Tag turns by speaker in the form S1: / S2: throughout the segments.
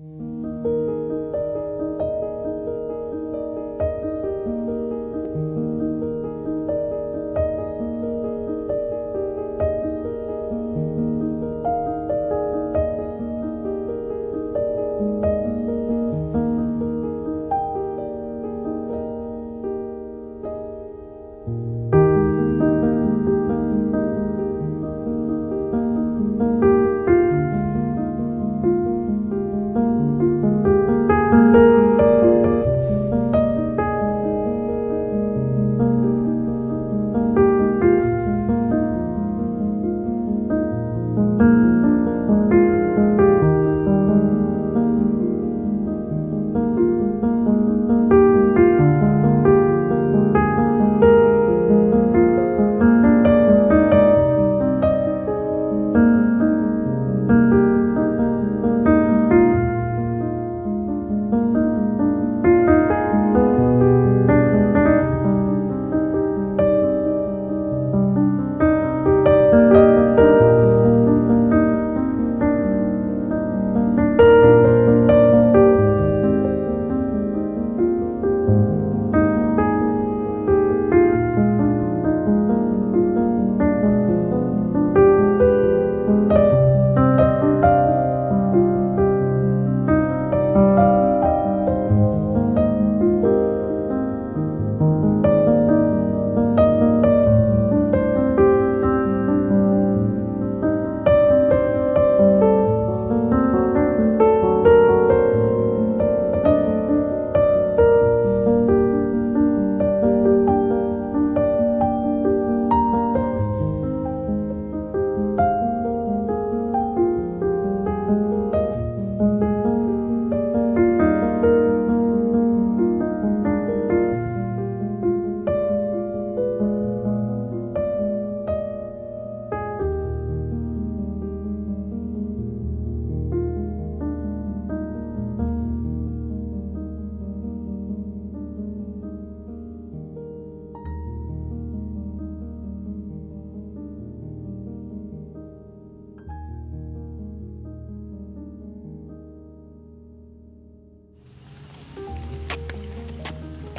S1: Mm-hmm.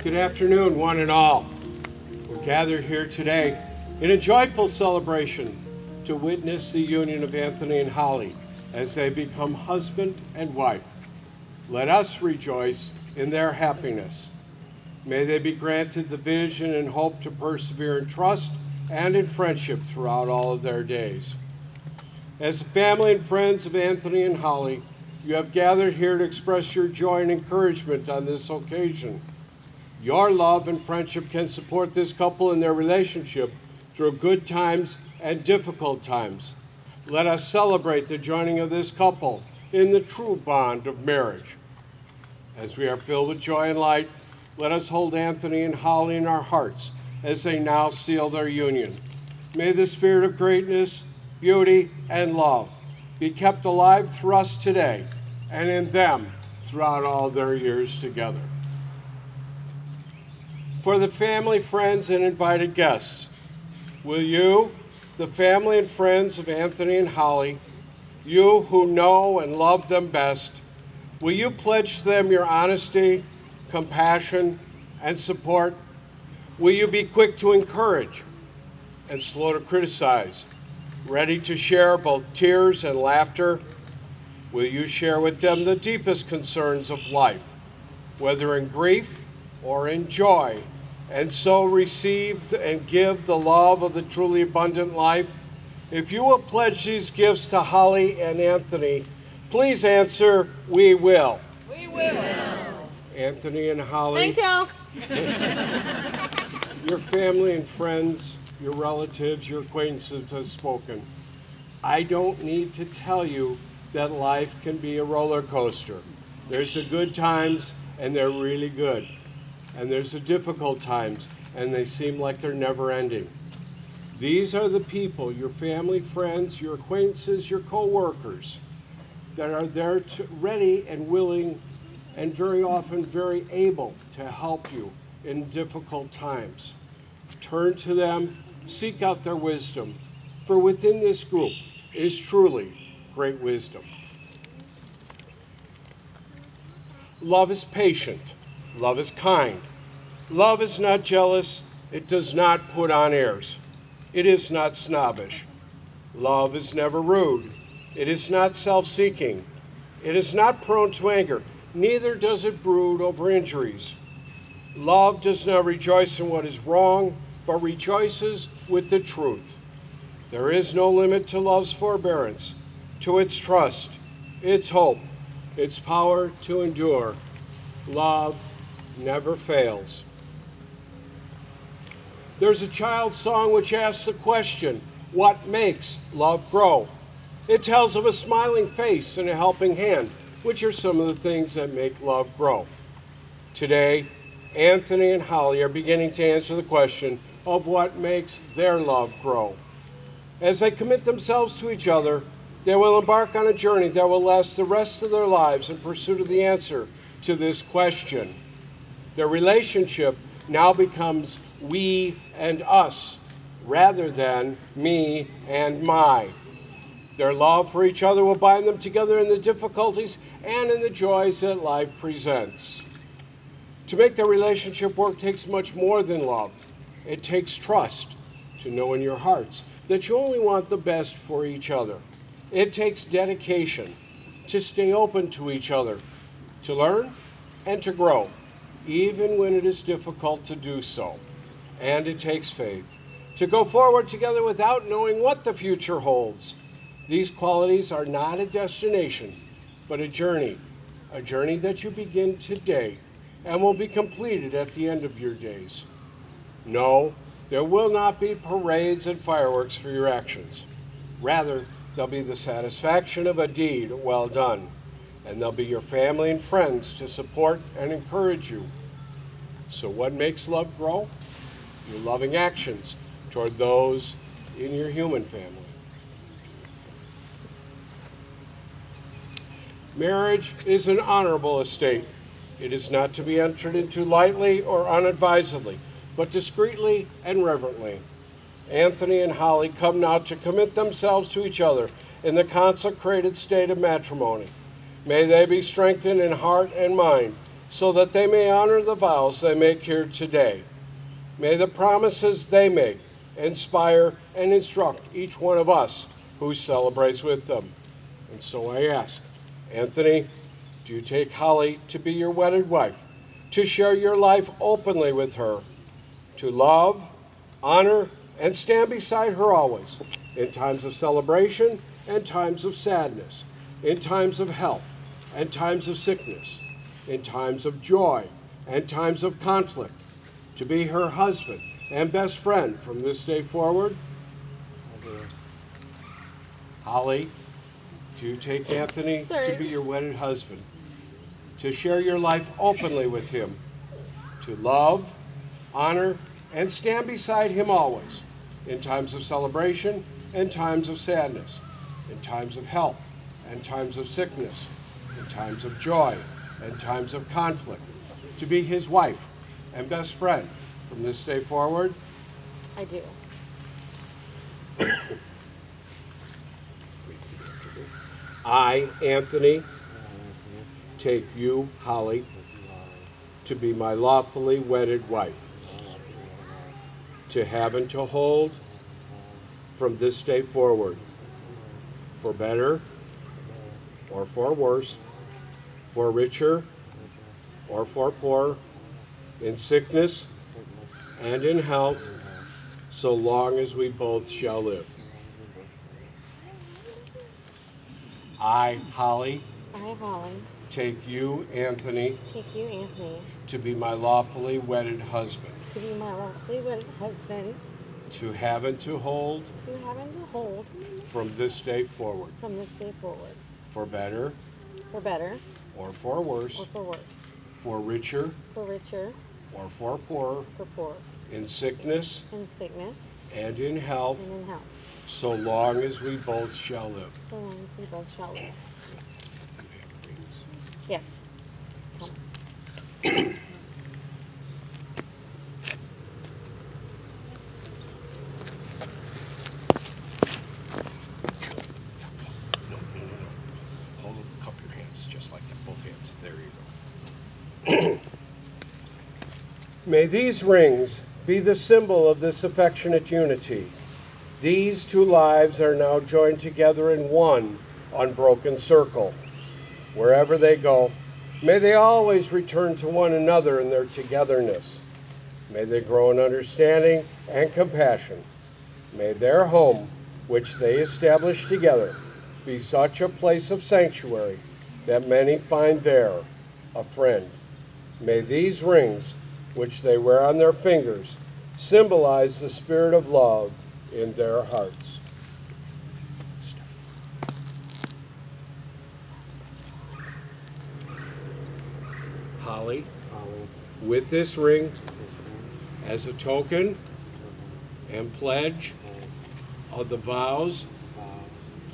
S1: Good afternoon, one and all. We're gathered here today in a joyful celebration to witness the union of Anthony and Holly as they become husband and wife. Let us rejoice in their happiness. May they be granted the vision and hope to persevere in trust and in friendship throughout all of their days. As the family and friends of Anthony and Holly, you have gathered here to express your joy and encouragement on this occasion. Your love and friendship can support this couple in their relationship through good times and difficult times. Let us celebrate the joining of this couple in the true bond of marriage. As we are filled with joy and light, let us hold Anthony and Holly in our hearts as they now seal their union. May the spirit of greatness, beauty, and love be kept alive through us today and in them throughout all their years together for the family, friends, and invited guests. Will you, the family and friends of Anthony and Holly, you who know and love them best, will you pledge them your honesty, compassion, and support? Will you be quick to encourage and slow to criticize, ready to share both tears and laughter? Will you share with them the deepest concerns of life, whether in grief or in joy? And so receive and give the love of the truly abundant life? If you will pledge these gifts to Holly and Anthony, please answer, we will.
S2: We will.
S1: Anthony and Holly.
S3: Thanks, y'all.
S1: your family and friends, your relatives, your acquaintances have spoken. I don't need to tell you that life can be a roller coaster. There's the good times, and they're really good and there's the difficult times, and they seem like they're never ending. These are the people, your family, friends, your acquaintances, your co-workers, that are there to, ready and willing and very often very able to help you in difficult times. Turn to them, seek out their wisdom, for within this group is truly great wisdom. Love is patient. Love is kind. Love is not jealous. It does not put on airs. It is not snobbish. Love is never rude. It is not self seeking. It is not prone to anger. Neither does it brood over injuries. Love does not rejoice in what is wrong, but rejoices with the truth. There is no limit to love's forbearance, to its trust, its hope, its power to endure. Love never fails. There's a child's song which asks the question What makes love grow? It tells of a smiling face and a helping hand, which are some of the things that make love grow. Today, Anthony and Holly are beginning to answer the question of what makes their love grow. As they commit themselves to each other, they will embark on a journey that will last the rest of their lives in pursuit of the answer to this question. Their relationship now becomes we and us rather than me and my. Their love for each other will bind them together in the difficulties and in the joys that life presents. To make their relationship work takes much more than love. It takes trust to know in your hearts that you only want the best for each other. It takes dedication to stay open to each other, to learn and to grow, even when it is difficult to do so. And it takes faith to go forward together without knowing what the future holds. These qualities are not a destination, but a journey, a journey that you begin today and will be completed at the end of your days. No, there will not be parades and fireworks for your actions. Rather, there'll be the satisfaction of a deed well done, and they'll be your family and friends to support and encourage you. So, what makes love grow? Your loving actions toward those in your human family. Marriage is an honorable estate. It is not to be entered into lightly or unadvisedly but discreetly and reverently. Anthony and Holly come now to commit themselves to each other in the consecrated state of matrimony. May they be strengthened in heart and mind so that they may honor the vows they make here today. May the promises they make inspire and instruct each one of us who celebrates with them. And so I ask, Anthony, do you take Holly to be your wedded wife, to share your life openly with her? to love, honor, and stand beside her always in times of celebration and times of sadness, in times of health and times of sickness, in times of joy and times of conflict, to be her husband and best friend from this day forward. Holly, do you take Anthony
S2: Sir.
S1: to be your wedded husband, to share your life openly with him, to love, honor, and stand beside him always in times of celebration and times of sadness, in times of health and times of sickness, in times of joy and times of conflict, to be his wife and best friend from this day forward.
S2: I do.
S1: I, Anthony, take you, Holly, to be my lawfully wedded wife, to have and to hold from this day forward, for better or for worse, for richer or for poor, in sickness and in health, so long as we both shall live. I, Holly,
S2: I, Holly,
S1: take you, Anthony,
S2: take you, Anthony,
S1: to be my lawfully wedded husband,
S2: to be my lawfully wedded husband,
S1: to have and to hold
S2: to have and to hold
S1: from this day forward,
S2: from this day forward,
S1: for better
S2: for better
S1: or for worse,
S2: or for worse,
S1: for richer.
S2: For richer.
S1: Or for poorer,
S2: for poor,
S1: in sickness.
S2: In sickness.
S1: And in health,
S2: and in health,
S1: so long as we both shall live.
S2: so long as we both shall live. Yes. Thomas.
S1: No, no, no, no. Hold up, cup your hands just like that, both hands. There you go. May these rings be the symbol of this affectionate unity. These two lives are now joined together in one unbroken circle. Wherever they go, may they always return to one another in their togetherness. May they grow in understanding and compassion. May their home, which they establish together, be such a place of sanctuary that many find there a friend. May these rings, which they wear on their fingers, symbolize the spirit of love in their hearts. Holly, with this ring, as a token and pledge of the vows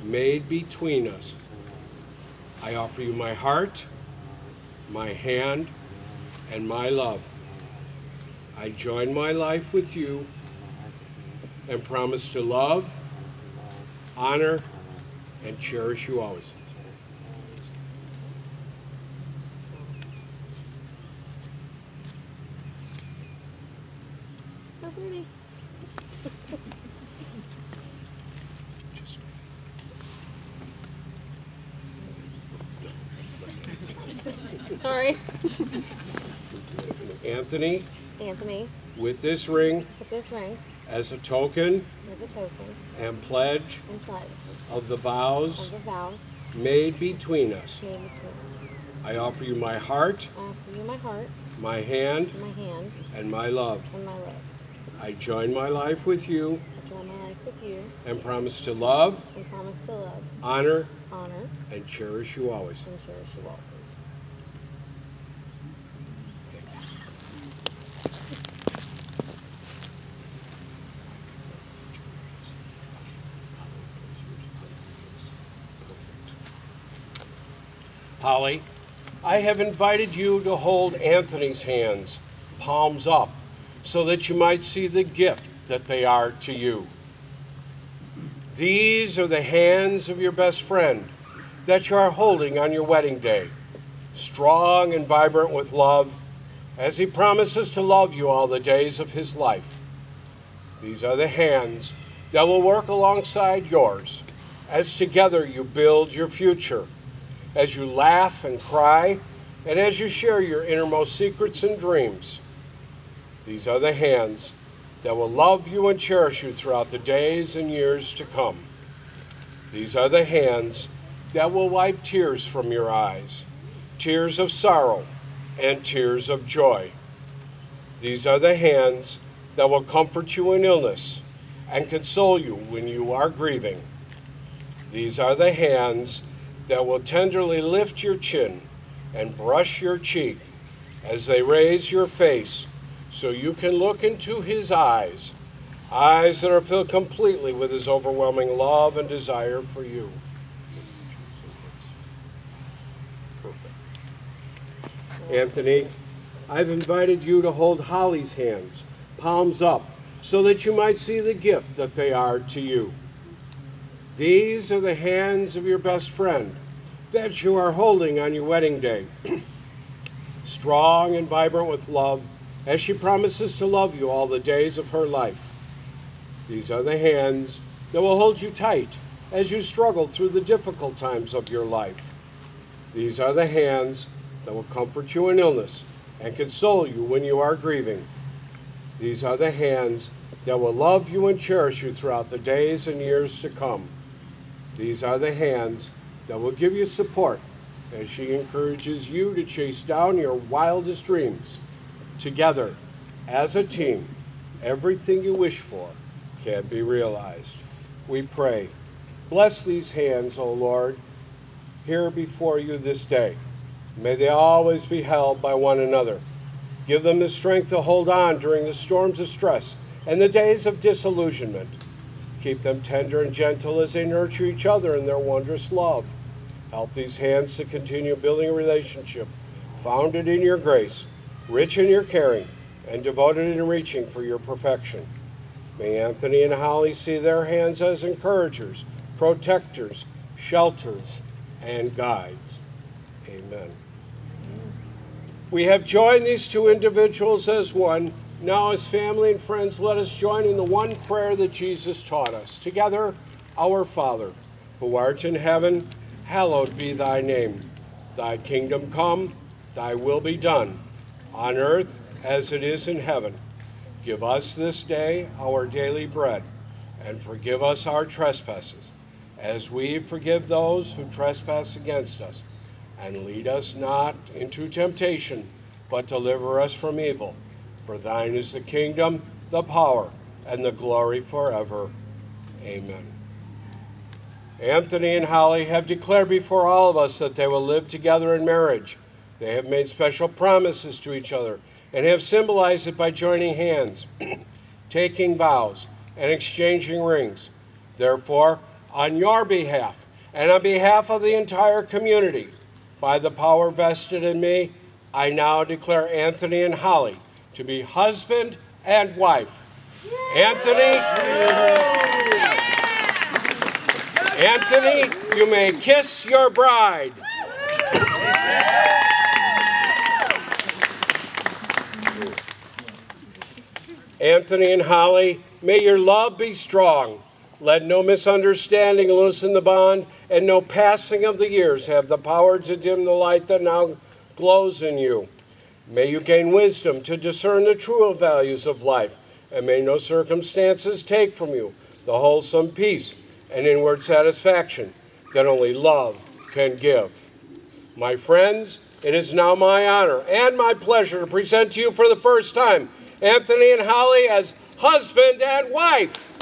S1: made between us, I offer you my heart, my hand, and my love. I join my life with you and promise to love, honor, and cherish you always.
S2: Sorry.
S1: Anthony,
S2: Anthony,
S1: with this ring,
S2: with this ring.
S1: As a token.
S2: As a token.
S1: And pledge.
S2: And pledge.
S1: Of the vows.
S2: Of the vows.
S1: Made between us,
S2: made between us.
S1: I offer you my heart,
S2: I offer you my heart,
S1: my hand,
S2: my hand,
S1: and my love.
S2: and my love.
S1: I join my life with you.
S2: I join my life with you.
S1: And promise to love,
S2: and promise to love,
S1: honor,
S2: honor,
S1: and cherish you always.
S2: and cherish you always.
S1: Holly, I have invited you to hold Anthony's hands, palms up, so that you might see the gift that they are to you. These are the hands of your best friend that you are holding on your wedding day, strong and vibrant with love, as he promises to love you all the days of his life. These are the hands that will work alongside yours as together you build your future, as you laugh and cry, and as you share your innermost secrets and dreams. These are the hands that will love you and cherish you throughout the days and years to come. These are the hands that will wipe tears from your eyes, tears of sorrow and tears of joy. These are the hands that will comfort you in illness and console you when you are grieving. These are the hands that will tenderly lift your chin and brush your cheek as they raise your face so you can look into his eyes, eyes that are filled completely with his overwhelming love and desire for you. Perfect. Anthony, I've invited you to hold Holly's hands, palms up, so that you might see the gift that they are to you. These are the hands of your best friend that you are holding on your wedding day. Strong and vibrant with love, as she promises to love you all the days of her life. These are the hands that will hold you tight as you struggle through the difficult times of your life. These are the hands that will comfort you in illness and console you when you are grieving. These are the hands that will love you and cherish you throughout the days and years to come. These are the hands that will give you support as she encourages you to chase down your wildest dreams. Together, as a team, everything you wish for can be realized. We pray. Bless these hands, O Lord, here before you this day. May they always be held by one another. Give them the strength to hold on during the storms of stress and the days of disillusionment. Keep them tender and gentle as they nurture each other in their wondrous love. Help these hands to continue building a relationship founded in your grace, rich in your caring, and devoted in reaching for your perfection. May Anthony and Holly see their hands as encouragers, protectors, shelters, and guides. Amen. We have joined these two individuals as one. Now, as family and friends, let us join in the one prayer that Jesus taught us. Together, Our Father, who art in heaven, hallowed be thy name. Thy kingdom come, thy will be done, on earth as it is in heaven. Give us this day our daily bread, and forgive us our trespasses, as we forgive those who trespass against us. And lead us not into temptation, but deliver us from evil. For thine is the kingdom, the power, and the glory forever. Amen. Anthony and Holly have declared before all of us that they will live together in marriage. They have made special promises to each other and have symbolized it by joining hands, taking vows, and exchanging rings. Therefore, on your behalf and on behalf of the entire community, by the power vested in me, I now declare Anthony and Holly to be husband and wife. Anthony, Anthony, you may kiss your bride. Anthony and Holly, may your love be strong. Let no misunderstanding loosen the bond, and no passing of the years have the power to dim the light that now glows in you. May you gain wisdom to discern the true values of life, and may no circumstances take from you the wholesome peace and inward satisfaction that only love can give. My friends, it is now my honor and my pleasure to present to you for the first time Anthony and Holly as husband and wife.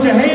S4: Put your